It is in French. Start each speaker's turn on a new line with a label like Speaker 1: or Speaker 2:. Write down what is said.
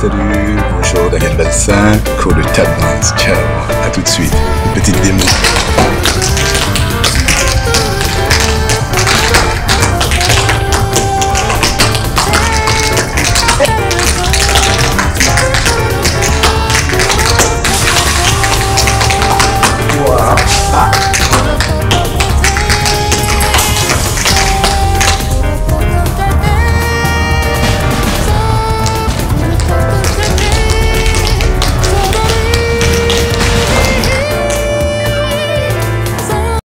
Speaker 1: Salut, bonjour, Daniel Balsin, cours de tap dance. Ciao, à tout de suite. Une petite démo.